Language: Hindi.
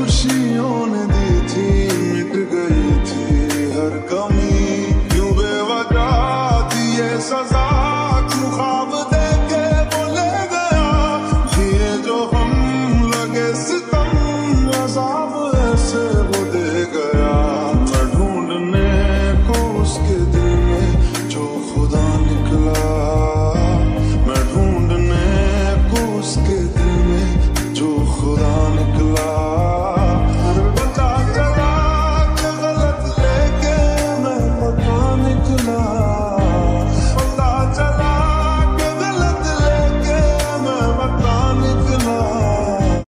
खुशियों ने दी थी मिट गई थी हर कमी। क्यों बेवजह दिए सजा क्यों ख्वाब देखे बोले गया। जो हम लगे सितम, अजाब ऐसे